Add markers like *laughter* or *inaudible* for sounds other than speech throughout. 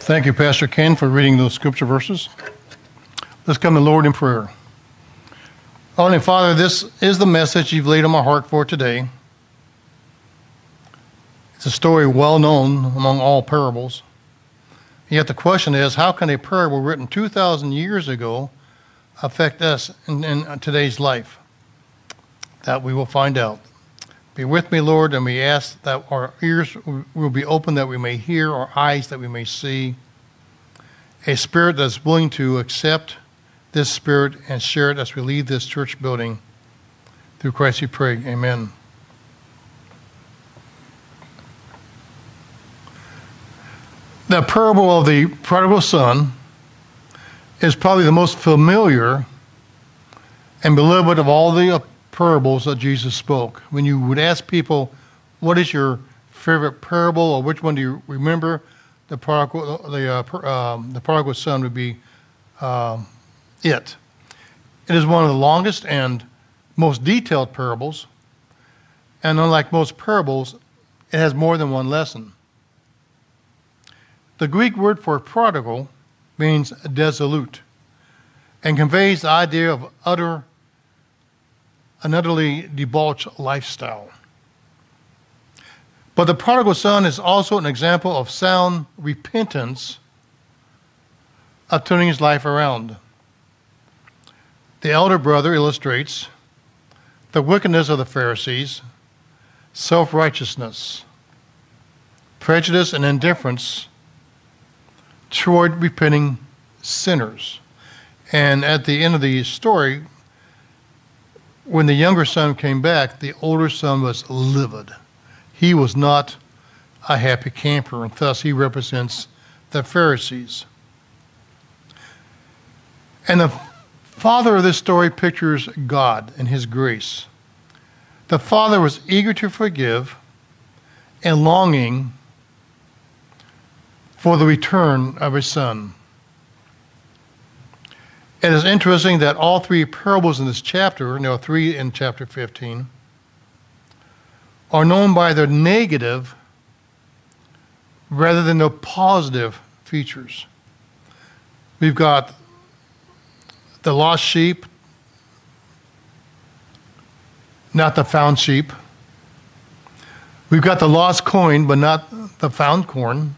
Thank you, Pastor Ken, for reading those scripture verses. Let's come to the Lord in prayer. Heavenly Father, this is the message you've laid on my heart for today. It's a story well known among all parables. Yet the question is how can a parable written 2,000 years ago affect us in, in today's life? That we will find out. Be with me, Lord, and we ask that our ears will be open that we may hear, our eyes that we may see. A spirit that's willing to accept this spirit and share it as we leave this church building. Through Christ we pray. Amen. The parable of the prodigal son is probably the most familiar and beloved of all the parables that Jesus spoke. When you would ask people, what is your favorite parable or which one do you remember? The prodigal, the, uh, um, the prodigal son would be um, it. It is one of the longest and most detailed parables, and unlike most parables, it has more than one lesson. The Greek word for prodigal means dissolute and conveys the idea of utter an utterly debauched lifestyle. But the prodigal son is also an example of sound repentance of turning his life around. The elder brother illustrates the wickedness of the Pharisees, self righteousness, prejudice, and indifference toward repenting sinners. And at the end of the story, when the younger son came back, the older son was livid. He was not a happy camper, and thus he represents the Pharisees. And the father of this story pictures God and his grace. The father was eager to forgive and longing for the return of his son. It is interesting that all three parables in this chapter, no, three in chapter 15, are known by their negative rather than their positive features. We've got the lost sheep, not the found sheep. We've got the lost coin, but not the found corn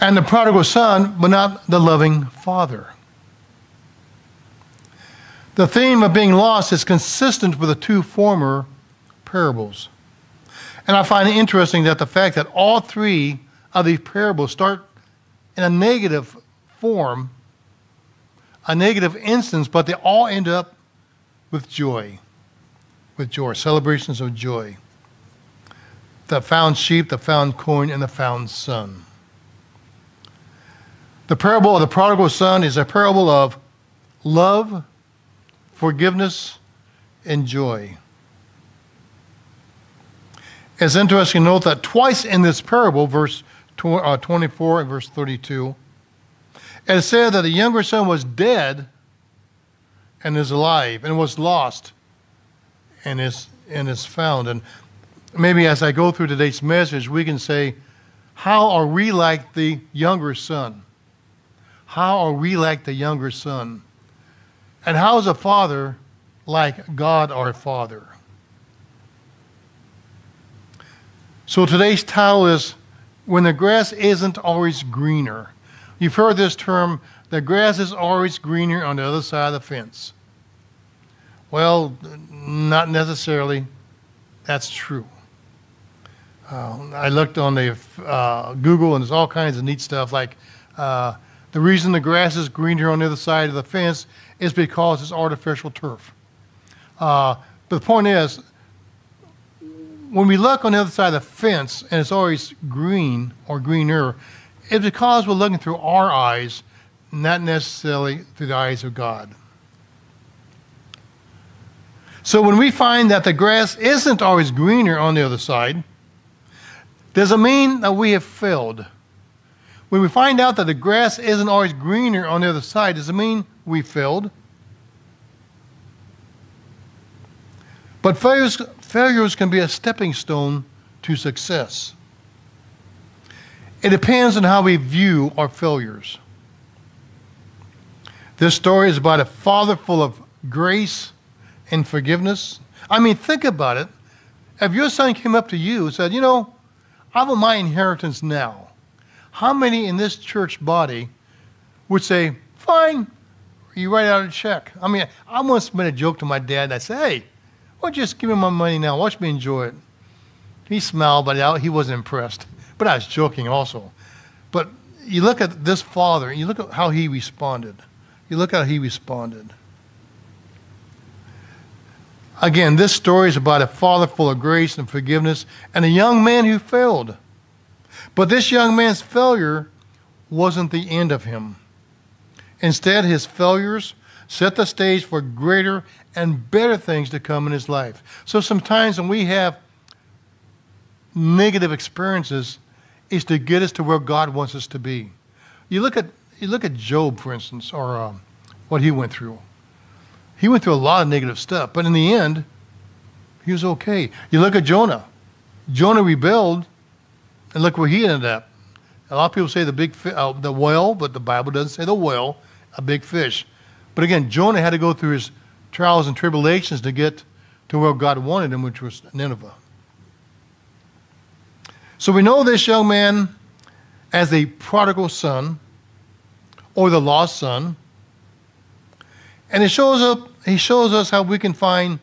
and the prodigal son, but not the loving father. The theme of being lost is consistent with the two former parables. And I find it interesting that the fact that all three of these parables start in a negative form, a negative instance, but they all end up with joy, with joy, celebrations of joy. The found sheep, the found coin, and the found son. The parable of the prodigal son is a parable of love, forgiveness, and joy. It's interesting to note that twice in this parable, verse uh, 24 and verse 32, it said that the younger son was dead and is alive, and was lost and is, and is found. And maybe as I go through today's message, we can say, How are we like the younger son? How are we like the younger son? And how is a father like God our Father? So today's title is When the Grass Isn't Always Greener. You've heard this term, the grass is always greener on the other side of the fence. Well, not necessarily. That's true. Uh, I looked on the uh, Google and there's all kinds of neat stuff like uh, the reason the grass is greener on the other side of the fence is because it's artificial turf. Uh, but the point is, when we look on the other side of the fence and it's always green or greener, it's because we're looking through our eyes, not necessarily through the eyes of God. So when we find that the grass isn't always greener on the other side, does it mean that we have failed? When we find out that the grass isn't always greener on the other side, does it mean we failed? But failures, failures can be a stepping stone to success. It depends on how we view our failures. This story is about a father full of grace and forgiveness. I mean, think about it. If your son came up to you and said, You know, I want my inheritance now, how many in this church body would say, Fine, you write out a check? I mean, I once made a joke to my dad and I said, Hey, well, just give me my money now. Watch me enjoy it. He smiled, but he wasn't impressed. But I was joking also. But you look at this father, and you look at how he responded. You look how he responded. Again, this story is about a father full of grace and forgiveness and a young man who failed. But this young man's failure wasn't the end of him. Instead, his failures set the stage for greater and better things to come in his life. So sometimes when we have negative experiences, is to get us to where God wants us to be. You look at you look at Job, for instance, or um, what he went through. He went through a lot of negative stuff, but in the end, he was okay. You look at Jonah. Jonah rebelled, and look where he ended up. A lot of people say the big fi- uh, the whale, but the Bible doesn't say the whale, a big fish. But again, Jonah had to go through his trials and tribulations to get to where God wanted him, which was Nineveh. So we know this young man as a prodigal son or the lost son. And it shows up he shows us how we can find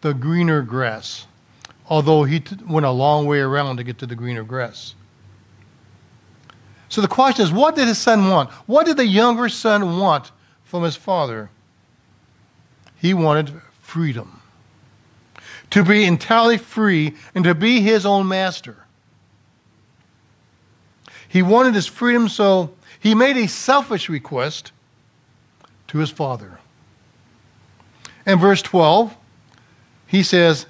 the greener grass. Although he went a long way around to get to the greener grass. So the question is what did his son want? What did the younger son want from his father? He wanted freedom. To be entirely free and to be his own master. He wanted his freedom, so he made a selfish request to his father. In verse 12, he says,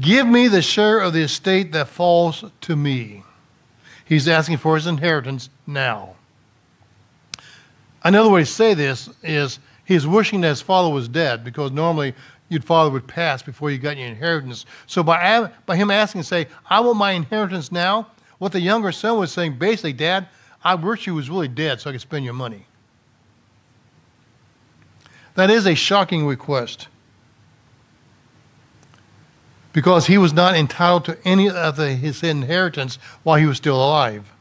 Give me the share of the estate that falls to me. He's asking for his inheritance now. Another way to say this is he's wishing that his father was dead because normally your father would pass before you got your inheritance. So by, by him asking, say, I want my inheritance now, what the younger son was saying, basically, Dad, I wish you was really dead so I could spend your money. That is a shocking request. Because he was not entitled to any of the, his inheritance while he was still alive.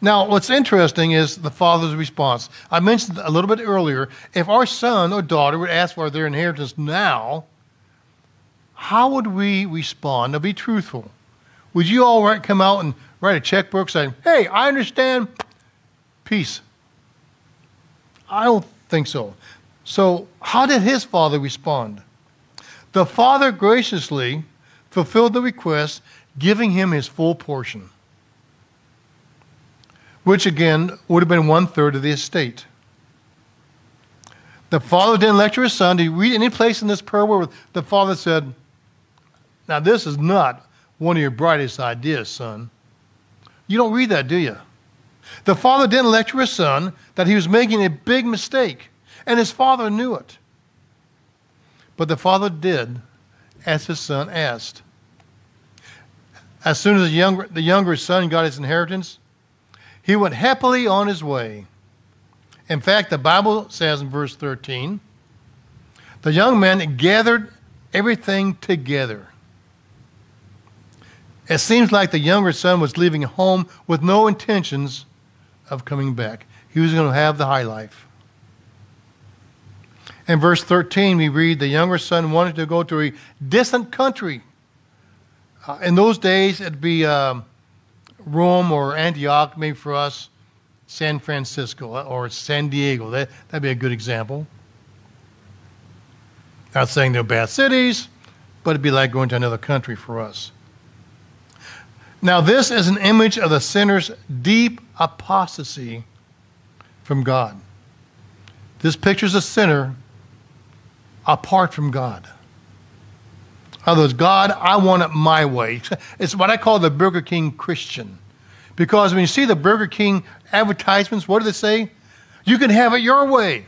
Now, what's interesting is the father's response. I mentioned a little bit earlier if our son or daughter would ask for their inheritance now, how would we respond? Now, be truthful. Would you all right, come out and write a checkbook saying, hey, I understand, peace? I don't think so. So, how did his father respond? The father graciously fulfilled the request, giving him his full portion, which again would have been one third of the estate. The father didn't lecture his son. Did you read any place in this prayer where the father said, Now, this is not one of your brightest ideas, son. You don't read that, do you? The father didn't lecture his son that he was making a big mistake, and his father knew it. But the father did as his son asked. As soon as the younger, the younger son got his inheritance, he went happily on his way. In fact, the Bible says in verse 13 the young man gathered everything together it seems like the younger son was leaving home with no intentions of coming back. He was going to have the high life. In verse 13, we read the younger son wanted to go to a distant country. Uh, in those days, it'd be um, Rome or Antioch, maybe for us, San Francisco uh, or San Diego. That, that'd be a good example. Not saying they're bad cities, but it'd be like going to another country for us. Now, this is an image of the sinner's deep apostasy from God. This pictures a sinner apart from God. In other words, God, I want it my way. *laughs* It's what I call the Burger King Christian. Because when you see the Burger King advertisements, what do they say? You can have it your way.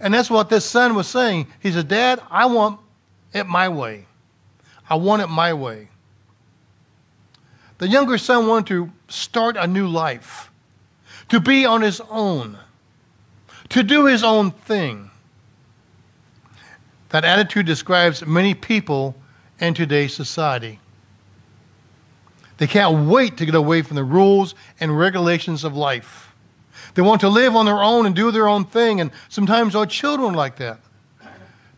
And that's what this son was saying. He said, Dad, I want it my way. I want it my way. the younger son wanted to start a new life, to be on his own, to do his own thing. That attitude describes many people in today's society. They can't wait to get away from the rules and regulations of life. They want to live on their own and do their own thing, and sometimes our children like that.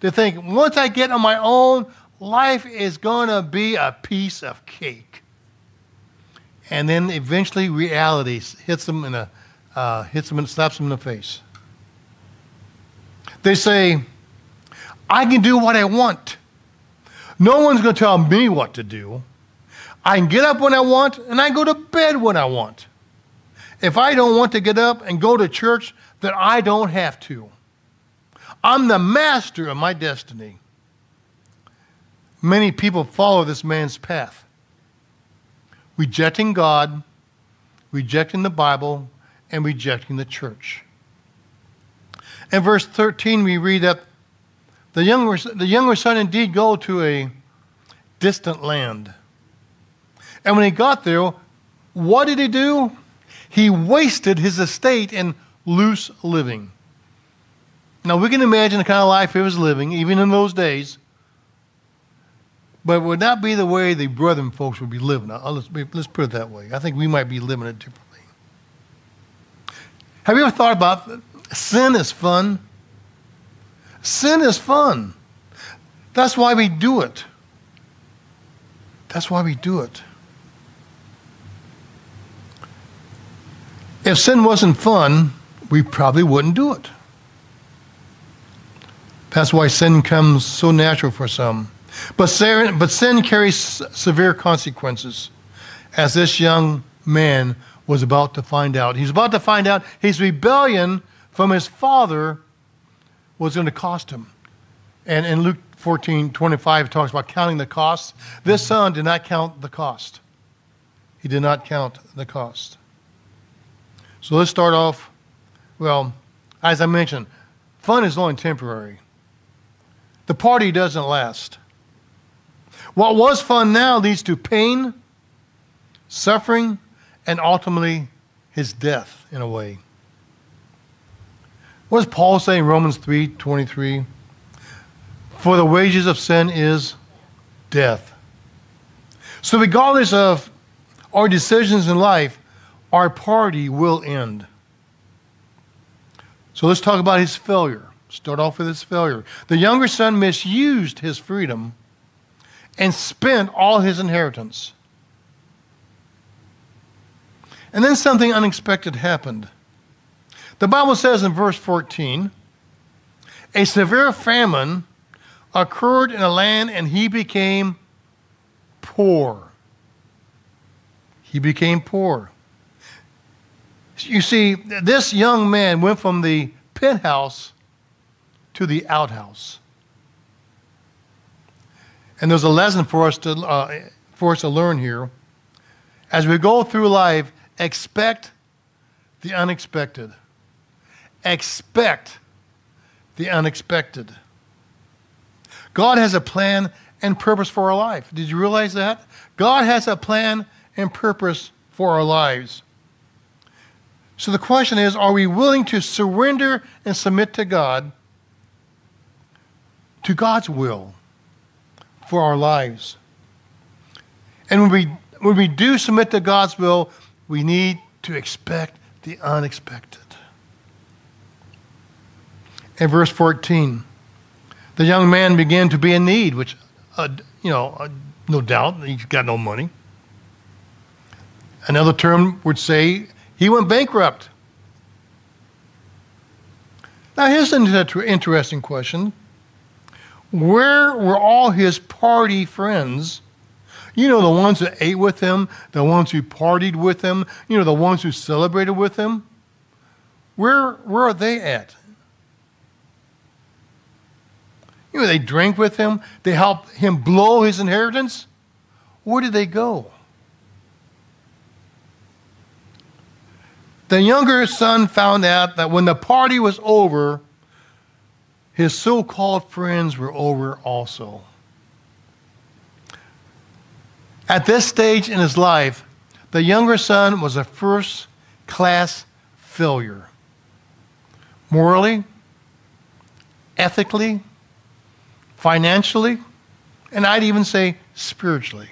They think, once I get on my own, life is going to be a piece of cake. And then eventually reality hits them in a, uh, hits them and slaps them in the face. They say, I can do what I want. No one's going to tell me what to do. I can get up when I want and I go to bed when I want. If I don't want to get up and go to church, then I don't have to. I'm the master of my destiny. Many people follow this man's path, rejecting God, rejecting the Bible, and rejecting the church. In verse 13, we read that the younger, the younger son indeed go to a distant land. And when he got there, what did he do? He wasted his estate in loose living. Now, we can imagine the kind of life he was living, even in those days. But it would not be the way the brethren folks would be living. Now, let's, let's put it that way. I think we might be living it differently. Have you ever thought about sin is fun? Sin is fun. That's why we do it. That's why we do it. If sin wasn't fun, we probably wouldn't do it. That's why sin comes so natural for some. But sin, but sin carries severe consequences, as this young man was about to find out. He's about to find out his rebellion from his father was going to cost him. And in Luke 14 25, it talks about counting the cost. This mm-hmm. son did not count the cost. He did not count the cost. So let's start off. Well, as I mentioned, fun is only temporary. The party doesn't last. What was fun now leads to pain, suffering, and ultimately his death in a way. What does Paul say in Romans 3 23? For the wages of sin is death. So, regardless of our decisions in life, our party will end. So, let's talk about his failure. Start off with his failure. The younger son misused his freedom and spent all his inheritance. And then something unexpected happened. The Bible says in verse 14 a severe famine occurred in a land and he became poor. He became poor. You see, this young man went from the penthouse to the outhouse. And there's a lesson for us to, uh, for us to learn here. As we go through life, expect the unexpected. Expect the unexpected. God has a plan and purpose for our life. Did you realize that? God has a plan and purpose for our lives. So the question is are we willing to surrender and submit to God, to God's will? for our lives. And when we, when we do submit to God's will, we need to expect the unexpected. In verse 14, the young man began to be in need, which, uh, you know, uh, no doubt, he's got no money. Another term would say he went bankrupt. Now, here's an interesting question. Where were all his party friends? You know, the ones that ate with him, the ones who partied with him, you know, the ones who celebrated with him. Where, where are they at? You know, they drank with him, they helped him blow his inheritance. Where did they go? The younger son found out that when the party was over, his so called friends were over also. At this stage in his life, The younger son was a first class failure. Morally, ethically, financially, and I'd even say spiritually.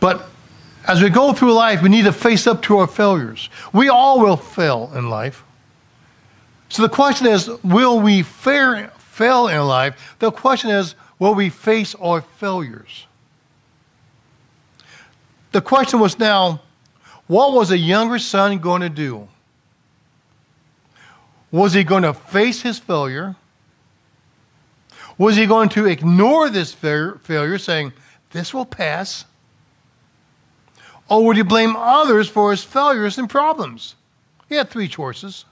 But as we go through life, we need to face up to our failures. We all will fail in life. So the question is, will we fair, fail in life? The question is, will we face our failures? The question was now, what was a younger son going to do? Was he going to face his failure? Was he going to ignore this failure, saying, This will pass? Or would he blame others for his failures and problems? He had three choices.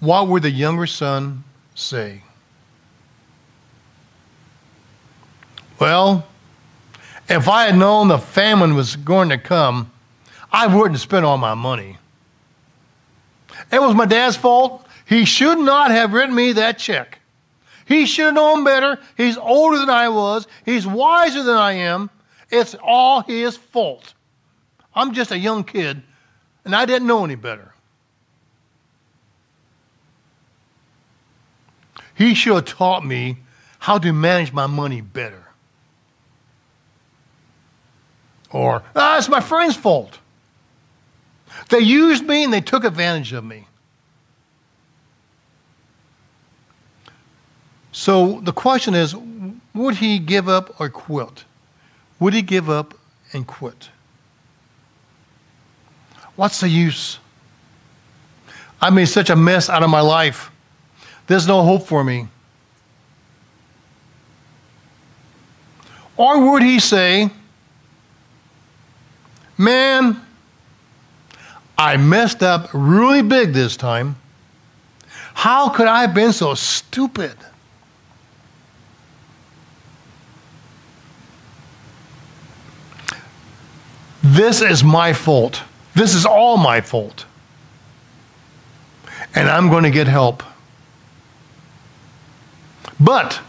What would the younger son say? Well, if I had known the famine was going to come, I wouldn't spend all my money. It was my dad's fault. He should not have written me that check. He should have known better. He's older than I was. He's wiser than I am. It's all his fault. I'm just a young kid, and I didn't know any better. He should have taught me how to manage my money better. Or, ah, it's my friend's fault. They used me and they took advantage of me. So the question is would he give up or quit? Would he give up and quit? What's the use? I made such a mess out of my life. There's no hope for me. Or would he say, Man, I messed up really big this time. How could I have been so stupid? This is my fault. This is all my fault. And I'm going to get help. But,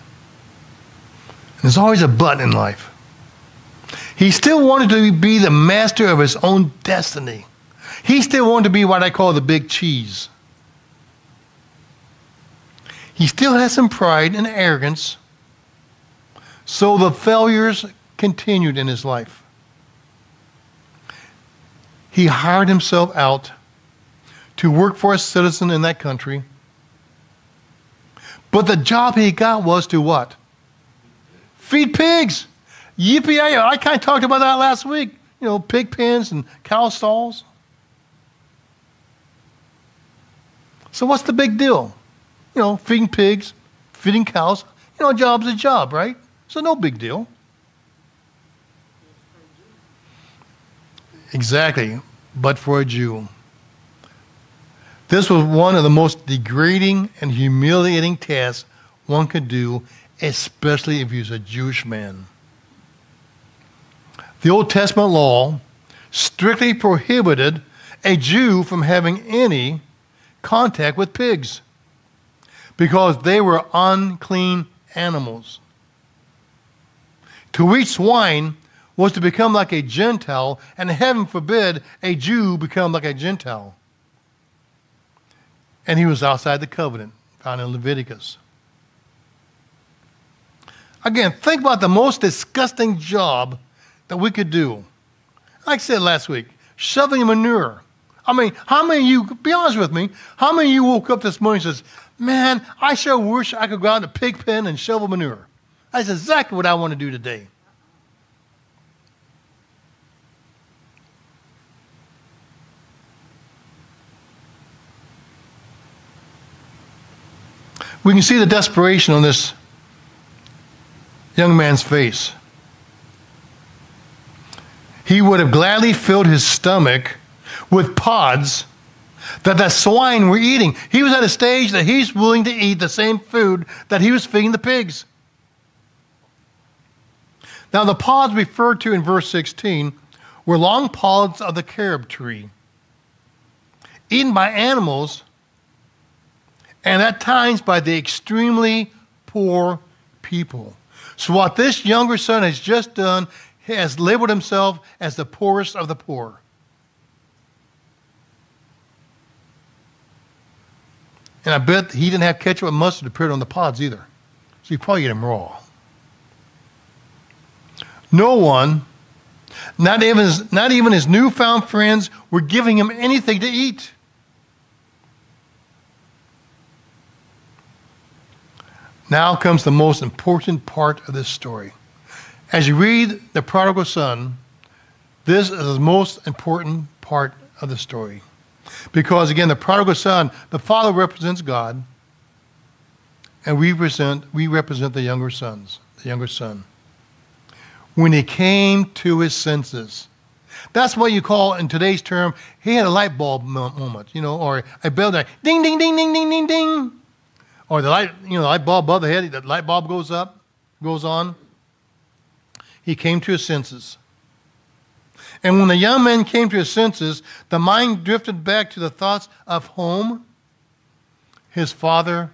there's always a but in life. He still wanted to be the master of his own destiny. He still wanted to be what I call the big cheese. He still has some pride and arrogance. So the failures continued in his life. He hired himself out to work for a citizen in that country. But the job he got was to what? Feed pigs. Yippee! I kind of talked about that last week. You know, pig pens and cow stalls. So what's the big deal? You know, feeding pigs, feeding cows. You know, a job's a job, right? So no big deal. Exactly, but for a Jew. This was one of the most degrading and humiliating tasks one could do, especially if he was a Jewish man. The Old Testament law strictly prohibited a Jew from having any contact with pigs because they were unclean animals. To eat swine was to become like a Gentile, and heaven forbid a Jew become like a Gentile. And he was outside the covenant, found in Leviticus. Again, think about the most disgusting job that we could do. Like I said last week, shoveling manure. I mean, how many of you, be honest with me, how many of you woke up this morning and says, man, I sure wish I could go out in a pig pen and shovel manure. That's exactly what I want to do today. We can see the desperation on this young man's face he would have gladly filled his stomach with pods that the swine were eating. He was at a stage that he's willing to eat the same food that he was feeding the pigs. Now, the pods referred to in verse 16 were long pods of the carob tree, eaten by animals and at times by the extremely poor people. So, what this younger son has just done, he has labeled himself as the poorest of the poor. And I bet he didn't have ketchup and mustard put on the pods either. So you probably ate them raw. No one, not even, his, not even his newfound friends, were giving him anything to eat. Now comes the most important part of this story. As you read the prodigal son, this is the most important part of the story. Because again, the prodigal son, the father represents God, and we represent, we represent the younger sons, the younger son. When he came to his senses, that's what you call, in today's term, he had a light bulb moment, you know, or a bell like ding, ding, ding, ding, ding, ding, ding. Or the light, you know, the light bulb above the head, the light bulb goes up, goes on. He came to his senses. And when the young man came to his senses, the mind drifted back to the thoughts of home, his father,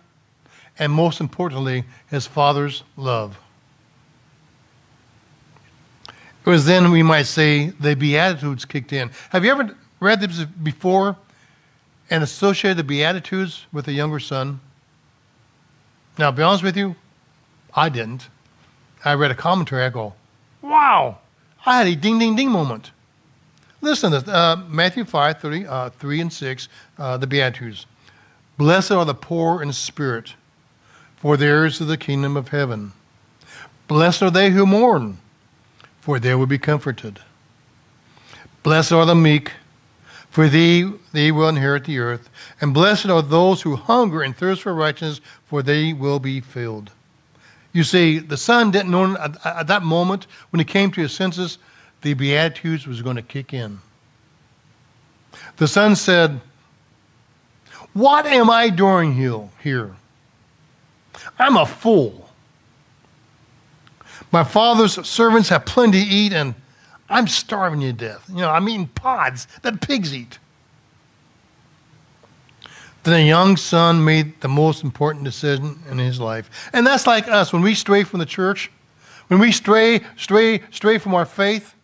and most importantly, his father's love. It was then, we might say, the Beatitudes kicked in. Have you ever read this before and associated the Beatitudes with a younger son? Now, to be honest with you, I didn't. I read a commentary, I go, wow, I had a ding, ding, ding moment. Listen to uh, Matthew 5, 30, uh, 3 and 6, uh, the Beatitudes. Blessed are the poor in spirit, for theirs is the kingdom of heaven. Blessed are they who mourn, for they will be comforted. Blessed are the meek, for they, they will inherit the earth. And blessed are those who hunger and thirst for righteousness, for they will be filled. You see, the son didn't know at that moment when he came to his senses the Beatitudes was going to kick in. The son said, What am I doing here? I'm a fool. My father's servants have plenty to eat, and I'm starving to death. You know, I'm eating pods that pigs eat. Then a young son made the most important decision in his life. And that's like us when we stray from the church, when we stray, stray, stray from our faith,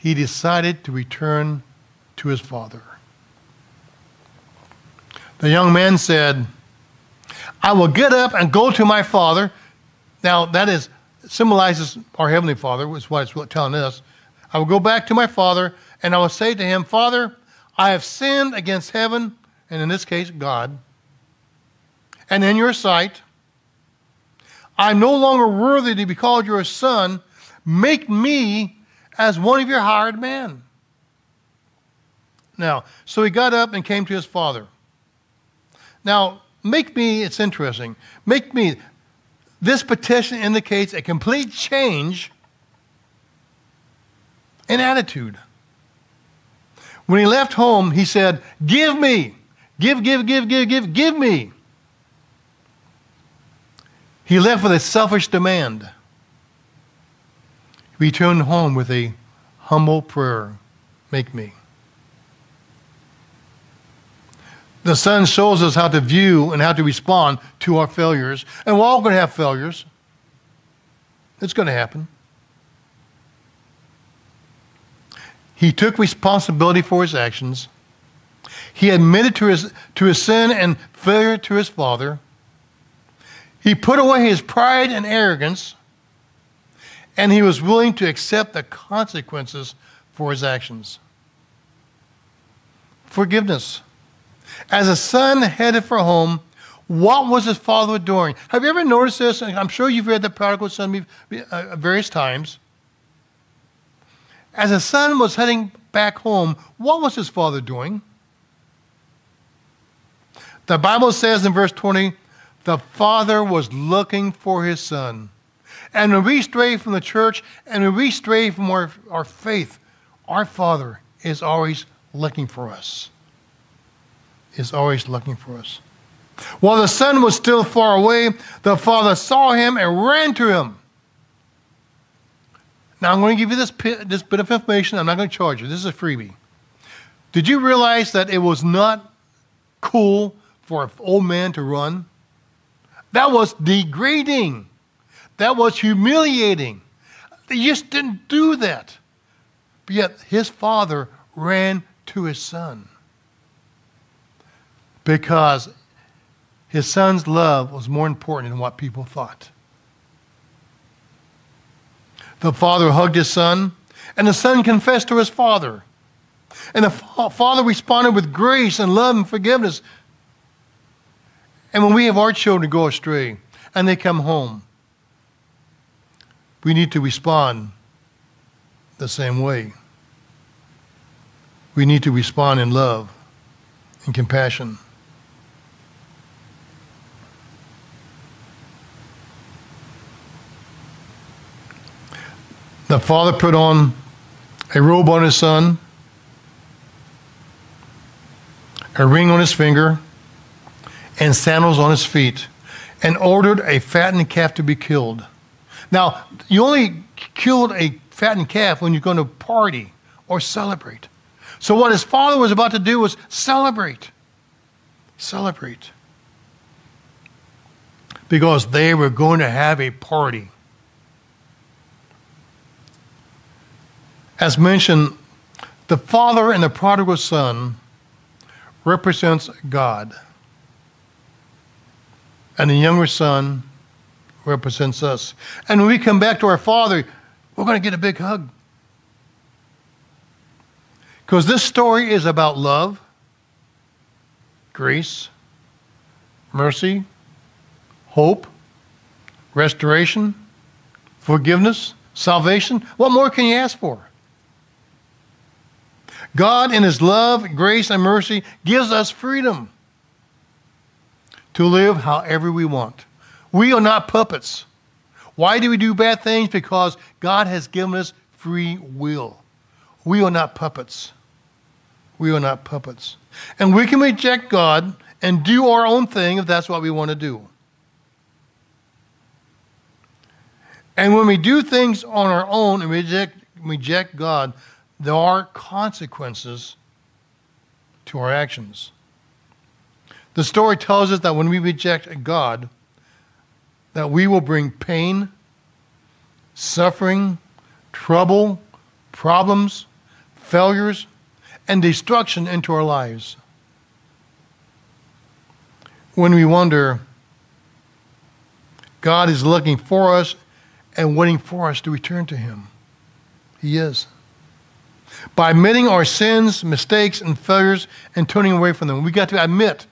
he decided to return to his father. The young man said, I will get up and go to my father. Now, that is symbolizes our Heavenly Father, which is what it's telling us. I will go back to my father, and I will say to him, Father, I have sinned against heaven, and in this case, God, and in your sight. I'm no longer worthy to be called your son. Make me as one of your hired men. Now, so he got up and came to his father. Now, make me, it's interesting, make me, this petition indicates a complete change in attitude. When he left home, he said, Give me, give, give, give, give, give, give me. He left with a selfish demand returned home with a humble prayer Make me. The Son shows us how to view and how to respond to our failures. And we're all going to have failures. It's going to happen. He took responsibility for his actions. He admitted to his, to his sin and failure to his father. He put away his pride and arrogance and he was willing to accept the consequences for his actions. Forgiveness. As a son headed for home, what was his father doing? Have you ever noticed this? I'm sure you've read the prodigal son uh, various times. As a son was heading back home, what was his father doing? The Bible says in verse 20, the father was looking for his son. And when we stray from the church and when we stray from our, our faith, our Father is always looking for us. Is always looking for us. While the son was still far away, the father saw him and ran to him. Now, I'm going to give you this, this bit of information. I'm not going to charge you. This is a freebie. Did you realize that it was not cool for an old man to run? That was degrading. That was humiliating. They just didn't do that. But yet his father ran to his son because his son's love was more important than what people thought. The father hugged his son, and the son confessed to his father. And the father responded with grace and love and forgiveness. And when we have our children go astray and they come home, we need to respond the same way. We need to respond in love and compassion. The father put on a robe on his son, a ring on his finger, and sandals on his feet, and ordered a fattened calf to be killed. Now, you only killed a fattened calf when you're going to party or celebrate. So, what his father was about to do was celebrate. Celebrate. Because they were going to have a party. As mentioned, the father and the prodigal son represents God. And the younger son represents us. And when we come back to our father, we're going to get a big hug. Because this story is about love, grace, mercy, hope, restoration, forgiveness, salvation. What more can you ask for? God, in His love, grace, and mercy, gives us freedom to live however we want. We are not puppets. Why do we do bad things? Because God has given us free will. We are not puppets. We are not puppets. And we can reject God and do our own thing if that's what we want to do. And when we do things on our own and reject, reject God, there are consequences to our actions. The story tells us that when we reject God, that we will bring pain, suffering, trouble, problems, failures, and destruction into our lives. When we wonder, God is looking for us and waiting for us to return to Him. He is by admitting our sins, mistakes, and failures and turning away from them. We got to admit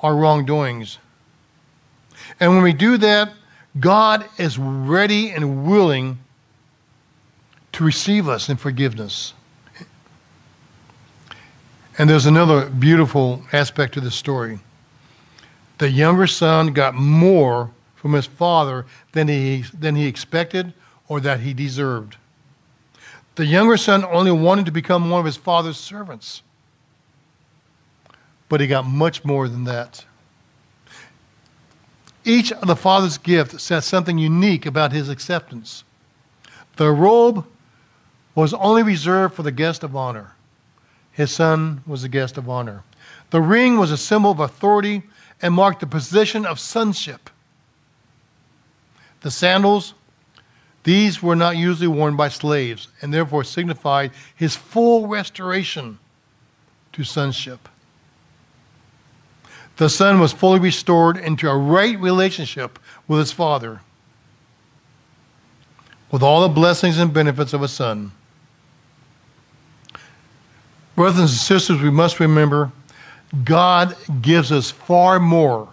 our wrongdoings. And when we do that, God is ready and willing to receive us in forgiveness. And there's another beautiful aspect to this story. The younger son got more from his father than he, than he expected or that he deserved. The younger son only wanted to become one of his father's servants. But he got much more than that. Each of the father's gifts says something unique about his acceptance. The robe was only reserved for the guest of honor. His son was a guest of honor. The ring was a symbol of authority and marked the position of sonship. The sandals these were not usually worn by slaves and therefore signified his full restoration to sonship. The son was fully restored into a right relationship with his father, with all the blessings and benefits of a son. Brothers and sisters, we must remember God gives us far more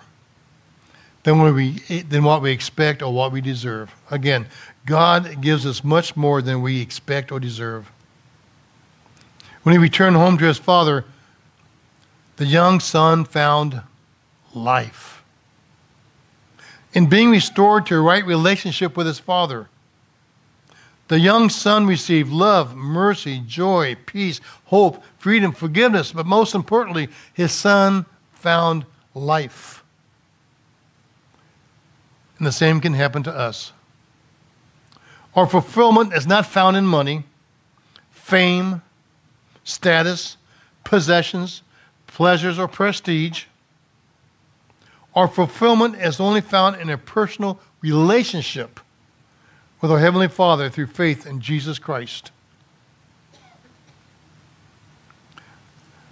than, what we, than what we expect or what we deserve. Again, God gives us much more than we expect or deserve. When he returned home to his father, the young son found life. In being restored to a right relationship with his father, the young son received love, mercy, joy, peace, hope, freedom, forgiveness, but most importantly, his son found life. And the same can happen to us. Our fulfillment is not found in money, fame, status, possessions, pleasures, or prestige. Our fulfillment is only found in a personal relationship with our Heavenly Father through faith in Jesus Christ.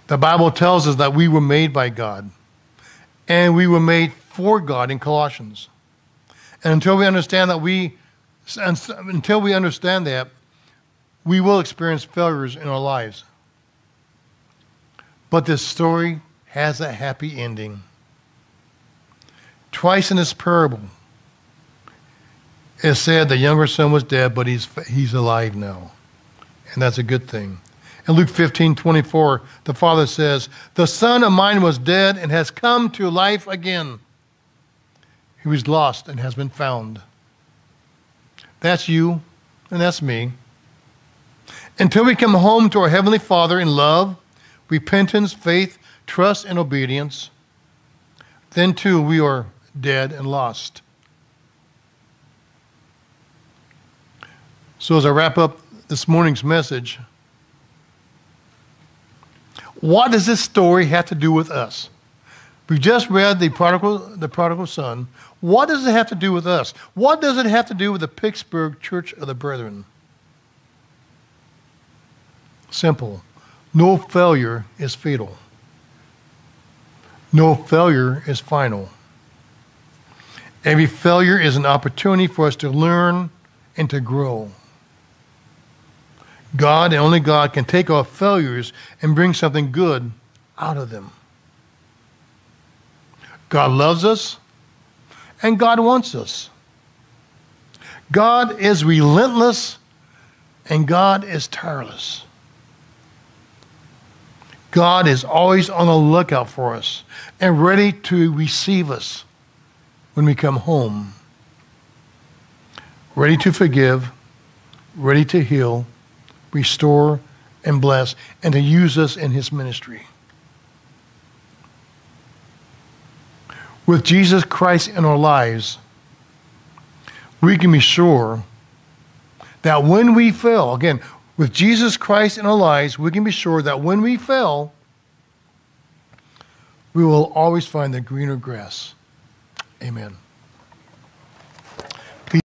The Bible tells us that we were made by God and we were made for God in Colossians. And until we understand that we until we understand that, we will experience failures in our lives. But this story has a happy ending. Twice in this parable, it said the younger son was dead, but he's, he's alive now. And that's a good thing. In Luke 15 24, the father says, The son of mine was dead and has come to life again. He was lost and has been found. That's you, and that's me. Until we come home to our Heavenly Father in love, repentance, faith, trust, and obedience, then too we are dead and lost. So, as I wrap up this morning's message, what does this story have to do with us? We've just read the prodigal, the prodigal son. What does it have to do with us? What does it have to do with the Pitsburg Church of the Brethren? Simple. No failure is fatal. No failure is final. Every failure is an opportunity for us to learn and to grow. God and only God can take our failures and bring something good out of them. God loves us and God wants us. God is relentless and God is tireless. God is always on the lookout for us and ready to receive us when we come home. Ready to forgive, ready to heal, restore, and bless, and to use us in his ministry. With Jesus Christ in our lives, we can be sure that when we fail, again, with Jesus Christ in our lives, we can be sure that when we fail, we will always find the greener grass. Amen.